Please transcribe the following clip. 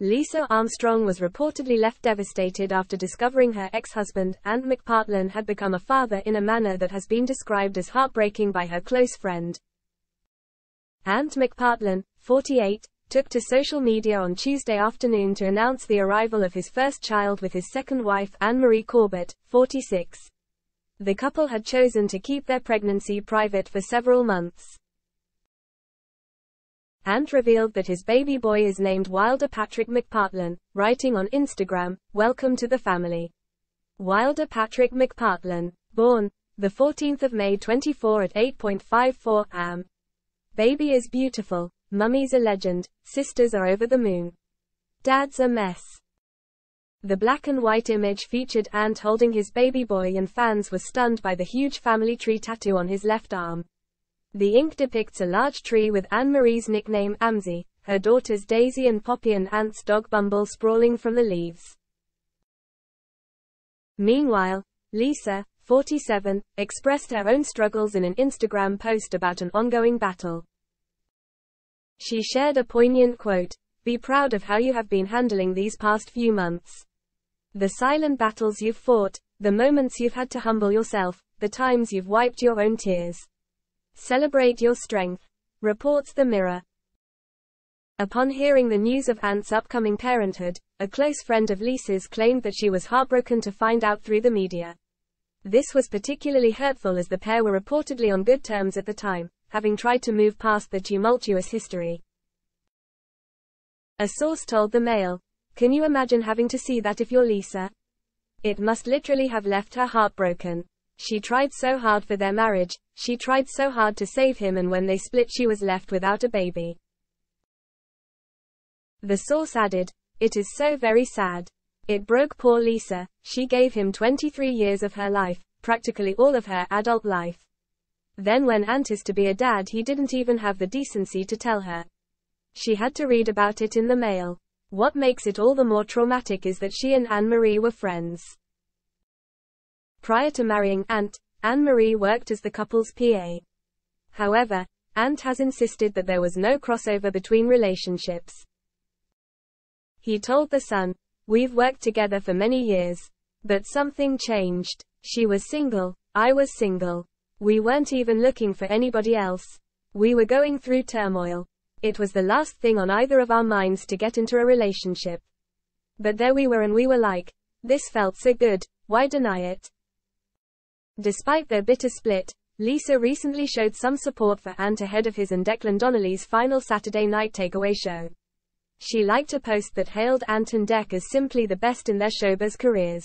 Lisa Armstrong was reportedly left devastated after discovering her ex-husband, Ant McPartlin had become a father in a manner that has been described as heartbreaking by her close friend. Ant McPartlin, 48, took to social media on Tuesday afternoon to announce the arrival of his first child with his second wife, Anne-Marie Corbett, 46. The couple had chosen to keep their pregnancy private for several months. Ant revealed that his baby boy is named Wilder Patrick McPartlin, writing on Instagram, Welcome to the family. Wilder Patrick McPartlin, born the 14th of May 24 at 8.54 am. Baby is beautiful, mummy's a legend, sisters are over the moon. Dad's a mess. The black and white image featured Ant holding his baby boy and fans were stunned by the huge family tree tattoo on his left arm. The ink depicts a large tree with Anne-Marie's nickname Amzie, her daughters Daisy and Poppy and Ant's dog Bumble sprawling from the leaves. Meanwhile, Lisa, 47, expressed her own struggles in an Instagram post about an ongoing battle. She shared a poignant quote, Be proud of how you have been handling these past few months. The silent battles you've fought, the moments you've had to humble yourself, the times you've wiped your own tears. Celebrate your strength, reports the Mirror. Upon hearing the news of Ant's upcoming parenthood, a close friend of Lisa's claimed that she was heartbroken to find out through the media. This was particularly hurtful as the pair were reportedly on good terms at the time, having tried to move past the tumultuous history. A source told the Mail, Can you imagine having to see that if you're Lisa? It must literally have left her heartbroken. She tried so hard for their marriage, she tried so hard to save him and when they split she was left without a baby. The source added, It is so very sad. It broke poor Lisa, she gave him 23 years of her life, practically all of her adult life. Then when Ant is to be a dad he didn't even have the decency to tell her. She had to read about it in the mail. What makes it all the more traumatic is that she and Anne-Marie were friends. Prior to marrying Ant, Anne-Marie worked as the couple's PA. However, Ant has insisted that there was no crossover between relationships. He told The Sun, We've worked together for many years. But something changed. She was single, I was single. We weren't even looking for anybody else. We were going through turmoil. It was the last thing on either of our minds to get into a relationship. But there we were and we were like, this felt so good, why deny it? Despite their bitter split, Lisa recently showed some support for Ant ahead of his and Declan Donnelly's final Saturday night takeaway show. She liked a post that hailed Ant and Dec as simply the best in their showbiz careers.